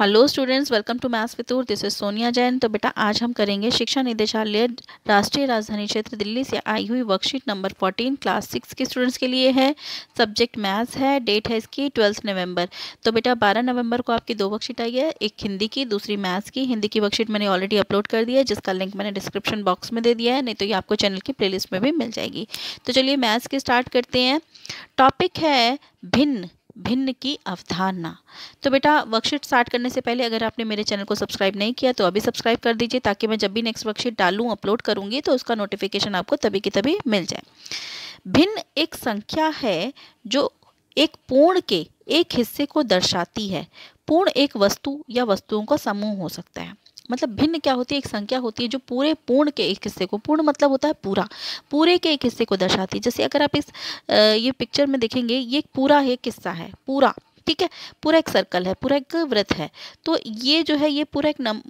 Hello students welcome to maths वितूर this is Sonia Jain तो बेटा, आज हम करेंगे शिक्षा निदेशालय राष्ट्रीय राजधानी क्षेत्र दिल्ली से आई हुई वर्कशीट नंबर 14 क्लास सिक्स के स्टूडेंट्स के लिए है। सब्जेक्ट मैथ्स है डेट है इसकी ट्वेल्थ नवंबर तो बेटा 12 नवंबर को आपकी दो वर्कशीट आई है, एक हिंदी की, दूसरी मैथ्स की। हिंदी की वर्कशीट मैंने ऑलरेडी अपलोड कर दिया है, जिसका लिंक मैंने डिस्क्रिप्शन बॉक्स में दे दिया है, नहीं तो ये आपको चैनल की प्ले में भी मिल जाएगी। तो चलिए मैथ्स की स्टार्ट करते हैं। टॉपिक है भिन्न। भिन्न की अवधारणा। तो बेटा वर्कशीट स्टार्ट करने से पहले अगर आपने मेरे चैनल को सब्सक्राइब नहीं किया तो अभी सब्सक्राइब कर दीजिए ताकि मैं जब भी नेक्स्ट वर्कशीट डालूँ अपलोड करूँगी तो उसका नोटिफिकेशन आपको तभी की तभी मिल जाए। भिन्न एक संख्या है जो एक पूर्ण के एक हिस्से को दर्शाती है। पूर्ण एक वस्तु या वस्तुओं का समूह हो सकता है। मतलब भिन्न क्या होती है? एक संख्या होती है जो पूरे पूर्ण के एक हिस्से को, पूर्ण मतलब होता है पूरा। पूरे के एक हिस्से को दर्शाती है। जैसे अगर आप इस ये पिक्चर में देखेंगे, ये पूरा एक किस्सा है, पूरा, ठीक है? पूरा एक सर्कल है, पूरा एक व्रत है। तो ये जो है, ये पूरा एक नम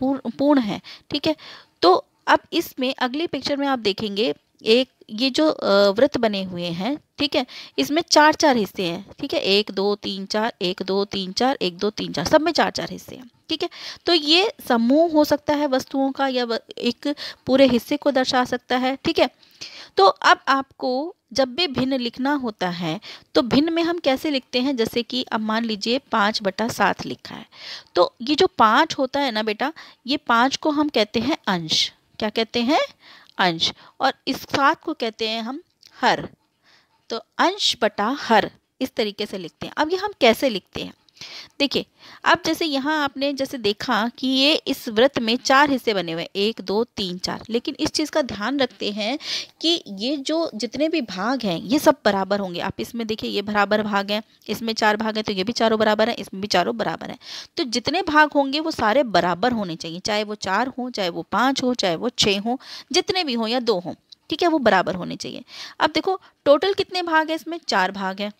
पूर्ण है, ठीक है? तो अब इसमें अगली पिक्चर में आप देखेंगे एक, ये जो वृत्त बने हुए हैं, ठीक है, इसमें चार चार हिस्से हैं, ठीक है, एक, दो, तीन, चार, एक, दो, तीन, चार, एक, दो, तीन, चार, सब में चार चार हिस्से हैं, ठीक है तो ये समूह हो सकता है वस्तुओं का या एक पूरे हिस्से को दर्शा सकता है, ठीक है तो अब आपको जब भी भिन्न लिखना होता है तो भिन्न में हम कैसे लिखते हैं, जैसे कि अब मान लीजिए पाँच बटा सात लिखा है तो ये जो पाँच होता है ना बेटा, ये पाँच को हम कहते हैं अंश, क्या कहते हैं? अंश। और इस सात को कहते हैं हम हर। तो अंश बटा हर इस तरीके से लिखते हैं। अब ये हम कैसे लिखते हैं? देखिए, अब जैसे यहाँ आपने जैसे देखा कि ये इस व्रत में चार हिस्से बने हुए एक, दो, तीन, चार। लेकिन इस चीज़ का ध्यान रखते हैं कि ये जो जितने भी भाग हैं, ये सब बराबर होंगे। आप इसमें देखिए, ये बराबर भाग हैं, इसमें चार भाग हैं तो ये भी चारों बराबर हैं, इसमें भी चारों बराबर हैं। तो जितने भाग होंगे, वो सारे बराबर होने चाहिए। चाहे वो चार हों, चाहे वो पाँच हो, चाहे वो छः हों, जितने भी हों या दो हों, ठीक है, वो बराबर होने चाहिए। अब देखो, टोटल कितने भाग हैं इसमें? चार भाग हैं।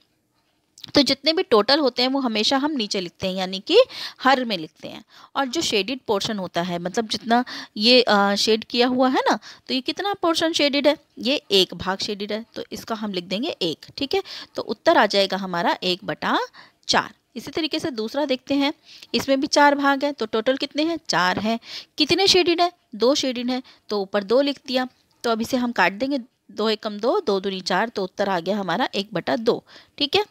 तो जितने भी टोटल होते हैं, वो हमेशा हम नीचे लिखते हैं, यानी कि हर में लिखते हैं। और जो शेडिड पोर्शन होता है मतलब जितना ये शेड किया हुआ है ना तो ये कितना पोर्शन शेडिड है? ये एक भाग शेडिड है तो इसका हम लिख देंगे एक, ठीक है? तो उत्तर आ जाएगा हमारा एक बटा चार। इसी तरीके से दूसरा देखते हैं। इसमें भी चार भाग है तो टोटल कितने हैं? चार हैं। कितने शेडिड है? दो शेडिड है तो ऊपर दो लिख दिया। तो अब इसे हम काट देंगे। दो एक कम दो दो दूनी चार तो उत्तर आ गया हमारा एक बटा दो, ठीक है?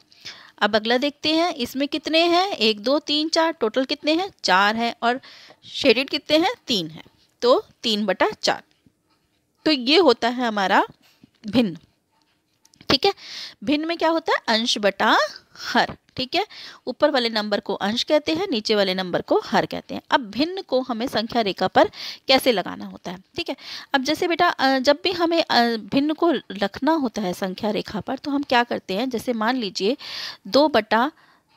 अब अगला देखते हैं, इसमें कितने हैं? एक, दो, तीन, चार टोटल कितने हैं? चार हैं और शेडेड कितने हैं? तीन हैं। तो तीन बटा चार। तो ये होता है हमारा भिन्न। ठीक है? भिन्न में क्या होता है? अंश बटा हर, ठीक है? ऊपर वाले नंबर को अंश कहते हैं, नीचे वाले नंबर को हर कहते हैं। अब भिन्न को हमें संख्या रेखा पर कैसे लगाना होता है, ठीक है? अब जैसे बेटा जब भी हमें भिन्न को रखना होता है संख्या रेखा पर तो हम क्या करते हैं? जैसे मान लीजिए दो बटा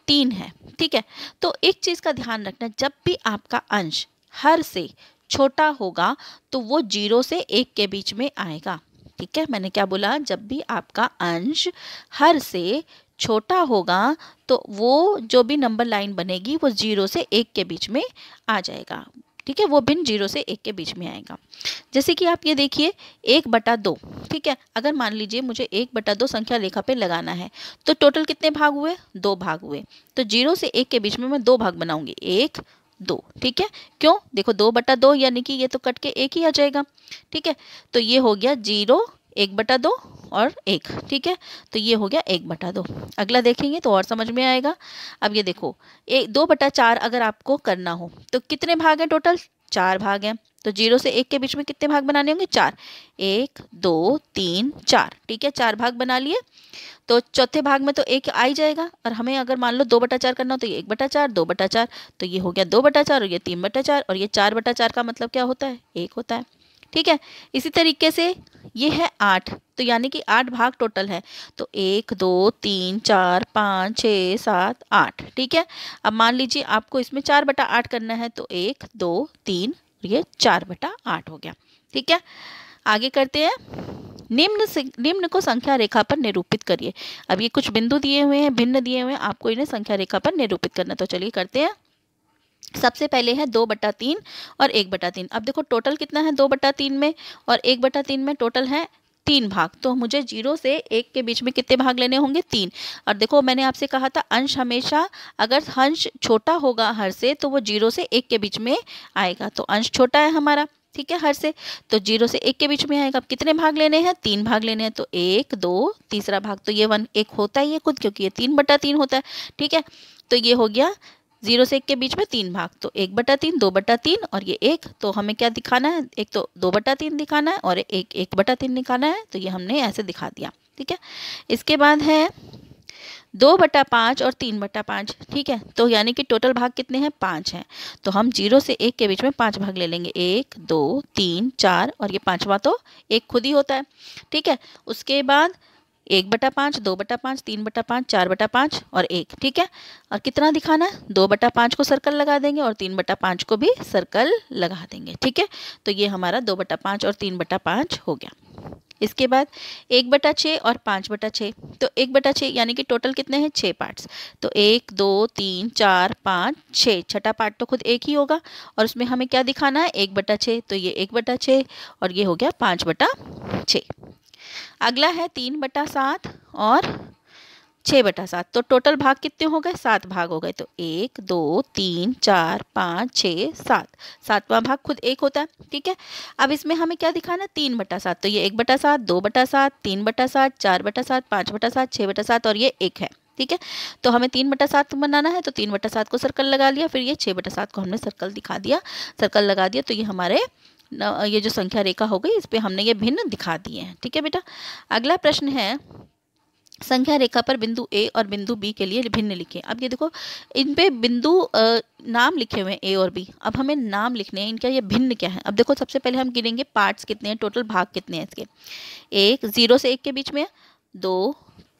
तीन है, ठीक है? तो एक चीज़ का ध्यान रखना, जब भी आपका अंश हर से छोटा होगा तो वो ज़ीरो से एक के बीच में आएगा, ठीक है? मैंने क्या बोला? जब भी आपका अंश हर से छोटा होगा तो वो जो भी नंबर लाइन बनेगी, वो ज़ीरो से एक के बीच में आ जाएगा। ठीक है? वो बिन ज़ीरो से एक के बीच में आएगा। जैसे कि आप ये देखिए, एक बटा दो। ठीक है? अगर मान लीजिए मुझे एक बटा दो संख्या रेखा पे लगाना है तो टोटल कितने भाग हुए? दो भाग हुए। तो ज़ीरो से एक के बीच में मैं दो भाग बनाऊँगी। एक, दो। ठीक है? क्यों? देखो, दो बटा दो, यानी कि ये तो कट के एक ही आ जाएगा। ठीक है? तो ये हो गया ज़ीरो एक बटा दो और एक, ठीक है? तो ये हो गया एक बटा दो। अगला देखेंगे तो और समझ में आएगा। अब ये देखो एक दो बटा चार अगर आपको करना हो तो कितने भाग हैं टोटल? चार भाग हैं। तो ज़ीरो से एक के बीच में कितने भाग बनाने होंगे? चार। एक, दो, तीन, चार, ठीक है? चार भाग बना लिए तो चौथे भाग में तो एक आ ही जाएगा। और हमें अगर मान लो दो बटा चार करना हो तो ये एक बटा चार, दो बटा चार तो ये हो गया दो बटा चार और ये तीन बटा चार, और ये चार बटा चार का मतलब क्या होता है? एक होता है। ठीक है? इसी तरीके से ये है आठ। तो यानी कि आठ भाग टोटल है। तो एक, दो, तीन, चार, पाँच छः सात, आठ। ठीक है? अब मान लीजिए आपको इसमें चार बटा आठ करना है तो एक, दो, तीन ये चार बटा आठ हो गया। ठीक है? आगे करते हैं। निम्न निम्न को संख्या रेखा पर निरूपित करिए। अब ये कुछ बिंदु दिए हुए हैं, भिन्न दिए हुए हैं, आपको इन्हें संख्या रेखा पर निरूपित करना तो चलिए करते हैं। सबसे पहले है दो बटा तीन और एक बटा तीन। अब देखो टोटल कितना है दो बटा तीन में और एक बटा तीन में टोटल है तीन भाग। तो मुझे ज़ीरो से एक के बीच में कितने भाग लेने होंगे? तीन। और देखो, मैंने आपसे कहा था, अंश हमेशा अगर अंश छोटा होगा हर से तो वो ज़ीरो से एक के बीच में आएगा। तो अंश छोटा है हमारा, ठीक है, हर से। तो ज़ीरो से एक के बीच में आएगा। अब कितने भाग लेने हैं? तीन भाग लेने हैं। तो एक, दो, तीसरा भाग। तो ये वन एक होता ही है खुद, क्योंकि ये तीन बटा तीन होता है, ठीक है? तो ये हो गया ज़ीरो से एक के बीच में तीन भाग तो एक बटा तीन, दो बटा तीन और ये एक तो हमें क्या दिखाना है? एक तो दो बटा तीन दिखाना है और एक एक बटा तीन दिखाना है तो ये हमने ऐसे दिखा दिया, ठीक है? इसके बाद है दो बटा पाँच और तीन बटा पाँच, ठीक है? तो यानी कि टोटल भाग कितने हैं? पाँच हैं। तो हम ज़ीरो से एक के बीच में पाँच भाग ले लेंगे। एक, दो, तीन, चार और ये पाँचवा तो एक खुद ही होता है, ठीक है? उसके बाद एक बटा पाँच, दो बटा पाँच, तीन बटा पाँच, चार बटा पाँच और एक, ठीक है? और कितना दिखाना है? दो बटा पाँच को सर्कल लगा देंगे और तीन बटा पाँच को भी सर्कल लगा देंगे, ठीक है? तो ये हमारा दो बटा पाँच और तीन बटा पाँच हो गया। इसके बाद एक बटा छः और पाँच बटा छः तो एक बटा छः यानी कि टोटल कितने हैं? छः पार्ट्स तो एक, दो, तीन, चार, पाँच, छः, छठा पार्ट तो खुद एक ही होगा और उसमें हमें क्या दिखाना है? एक बटा छः तो ये एक बटा छः और ये हो गया पाँच बटा छः। अगला है तीन बटा सात और छः बटा सात। तो टोटल भाग कितने हो गए? सात भाग हो गए। तो एक, दो, तीन, चार, पाँच छः सात। सातवां भाग खुद एक होता है, ठीक है? अब इसमें हमें क्या दिखाना? है तीन बटा सात। तो ये एक बटा सात, दो बटा सात, तीन बटा सात, चार बटा सात, पाँच बटा सात छः बटा सात और ये एक है, ठीक है? तो हमें तीन बटा सात बनाना है तो तीन बटा सात को सर्कल लगा लिया, फिर ये छः बटा सात को हमने सर्कल दिखा दिया। सर्कल लगा दिया तो ये हमारे ये जो संख्या रेखा हो गई, इस पर हमने ये भिन्न दिखा दिए हैं। ठीक है बेटा? अगला प्रश्न है, संख्या रेखा पर बिंदु ए और बिंदु बी के लिए भिन्न लिखें। अब ये देखो, इन पे बिंदु नाम लिखे हुए हैं ए और बी अब हमें नाम लिखने हैं, इनका ये भिन्न क्या है? अब देखो, सबसे पहले हम गिनेंगे पार्ट्स कितने हैं टोटल भाग कितने हैं इसके? एक ज़ीरो से एक के बीच में, दो,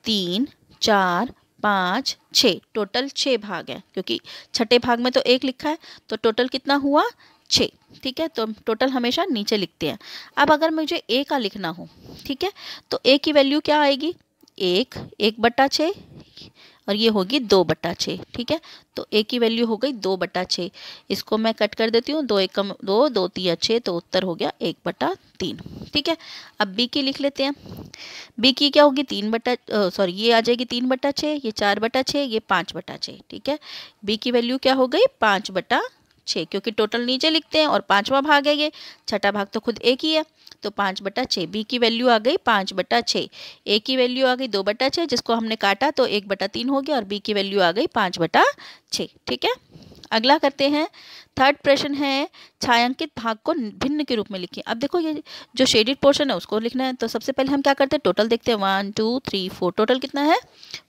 तीन, चार, पाँच छः टोटल छः भाग है, क्योंकि छठे भाग में तो एक लिखा है तो टोटल कितना हुआ? छः, ठीक है? तो टोटल हमेशा नीचे लिखते हैं। अब अगर मुझे ए का लिखना हो, ठीक है? तो ए की वैल्यू क्या आएगी? एक एक बट्टा छः, और ये होगी दो बट्टा छः, ठीक है? तो ए की वैल्यू हो गई दो बट्टा छः। इसको मैं कट कर देती हूँ, दो एक कम दो दो तीन, छः तो उत्तर हो गया एक बट्टा तीन, ठीक है? अब बी की लिख लेते हैं। बी की क्या होगी? तीन बट्टा सॉरी ये आ जाएगी तीन बट्टा छः, ये चार बट्टा छः, ये पाँच बट्टा छः, ठीक है? बी की वैल्यू क्या हो गई? पाँच बट्टा छः, क्योंकि टोटल नीचे लिखते हैं और पाँचवा भाग है ये। छठा भाग तो खुद एक ही है तो पाँच बटा छः, बी की वैल्यू आ गई पाँच बटा छः। ए की वैल्यू आ गई दो बटा छः, जिसको हमने काटा तो एक बटा तीन हो गया और बी की वैल्यू आ गई पाँच बटा छः, ठीक है? अगला करते हैं थर्ड प्रश्न है, छायांकित भाग को भिन्न के रूप में लिखिए। अब देखो ये जो शेडिड पोर्शन है, उसको लिखना है। तो सबसे पहले हम क्या करते हैं टोटल देखते हैं। One two three four total कितना है?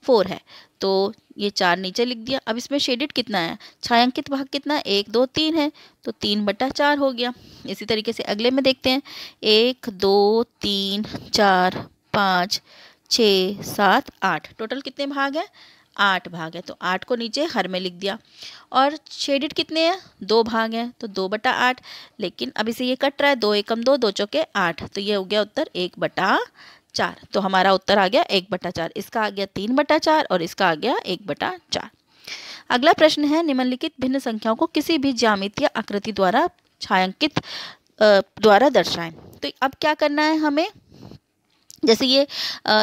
फोर है। तो ये चार नीचे लिख दिया। अब इसमें शेडिड कितना है? छायांकित भाग कितना? है एक, दो, तीन है। तो तीन बटा चार हो गया। इसी तरीके से अगले में देखते हैं। एक, दो, तीन, चार, पाँच, छ, सात, आठ। टोटल कितने भाग हैं? आठ भाग है तो आठ को नीचे हर में लिख दिया। और शेडिड कितने हैं? दो भाग हैं तो दो बटा आठ। लेकिन अभी से ये कट रहा है, दो एकम दो दो चौके आठ। तो ये हो गया उत्तर एक बटा चार। तो हमारा उत्तर आ गया एक बटा चार। इसका आ गया तीन बटा चार और इसका आ गया एक बटा चार। अगला प्रश्न है, निम्नलिखित भिन्न संख्याओं को किसी भी ज्यामितीय आकृति द्वारा छायांकित द्वारा दर्शाएँ। तो अब क्या करना है हमें? जैसे ये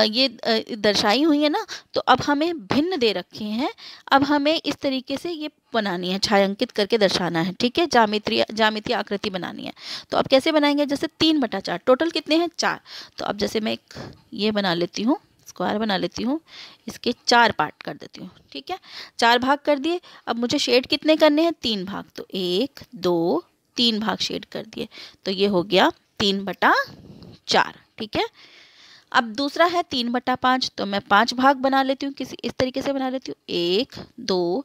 ये दर्शाई हुई है ना तो अब हमें भिन्न दे रखे हैं। अब हमें इस तरीके से ये बनानी है, छायांकित करके दर्शाना है, ठीक है? जामित्रीय जामितीय आकृति बनानी है। तो अब कैसे बनाएँगे? जैसे तीन बटा चार, टोटल कितने हैं? चार। तो अब जैसे मैं एक ये बना लेती हूँ, स्क्वायर बना लेती हूँ, इसके चार पार्ट कर देती हूँ, ठीक है? चार भाग कर दिए, अब मुझे शेड कितने करने हैं? तीन भाग। तो एक, दो, तीन भाग शेड कर दिए। तो ये हो गया तीन बटा चार, ठीक है? अब दूसरा है तीन बटा पाँच तो मैं पाँच भाग बना लेती हूँ। किसी इस तरीके से बना लेती हूँ। एक, दो,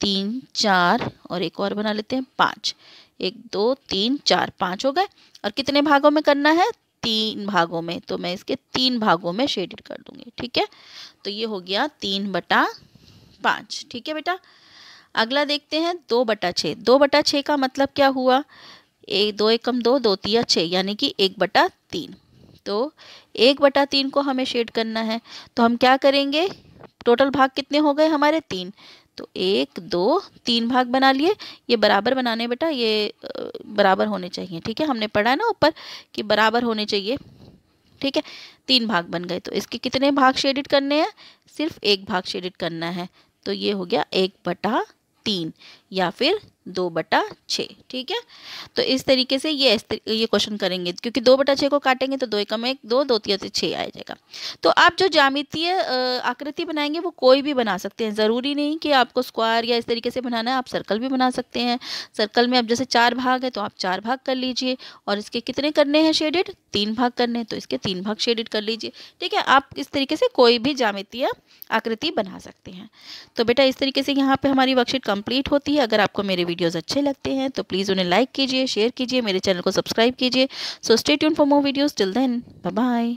तीन, चार और एक और बना लेते हैं पाँच। एक, दो, तीन, चार, पाँच हो गए। और कितने भागों में करना है? तीन भागों में। तो मैं इसके तीन भागों में शेडेड कर दूँगी, ठीक है? तो ये हो गया तीन बटा पाँच, ठीक है बेटा? अगला देखते हैं, दो बटा छः। दो बटा छः का मतलब क्या हुआ? एक दो एकम दो दो तिया छः, यानी कि एक बटा तीन। तो एक बटा तीन को हमें शेड करना है। तो हम क्या करेंगे? टोटल भाग कितने हो गए हमारे? तीन। तो एक, दो, तीन भाग बना लिए। ये बराबर बनाने बेटा, ये बराबर होने चाहिए, ठीक है? हमने पढ़ा है ना ऊपर कि बराबर होने चाहिए, ठीक है? तीन भाग बन गए। तो इसके कितने भाग शेडिट करने हैं? सिर्फ़ एक भाग शेडिट करना है। तो ये हो गया एक बटा तीन या फिर दो बटा छः, ठीक है? तो इस तरीके से ये ये क्वेश्चन करेंगे, क्योंकि दो बटा छः को काटेंगे तो दो एकम एक, दो दो तीन छः आ जाएगा। तो आप जो जामितीय आकृति बनाएँगे वो कोई भी बना सकते हैं। ज़रूरी नहीं कि आपको स्क्वायर या इस तरीके से बनाना है, आप सर्कल भी बना सकते हैं। सर्कल में अब जैसे चार भाग है तो आप चार भाग कर लीजिए। और इसके कितने करने हैं शेडेड तीन भाग करने हैं तो इसके तीन भाग शेडेड कर लीजिए। ठीक है? आप इस तरीके से कोई भी जामितीय आकृति बना सकते हैं। तो बेटा इस तरीके से यहाँ पर हमारी वर्कशीट कंप्लीट होती है। अगर आपको मेरे वीडियोज़ अच्छे लगते हैं तो प्लीज़ उन्हें लाइक कीजिए शेयर कीजिए, मेरे चैनल को सब्सक्राइब कीजिए। So stay tune for more videos till then bye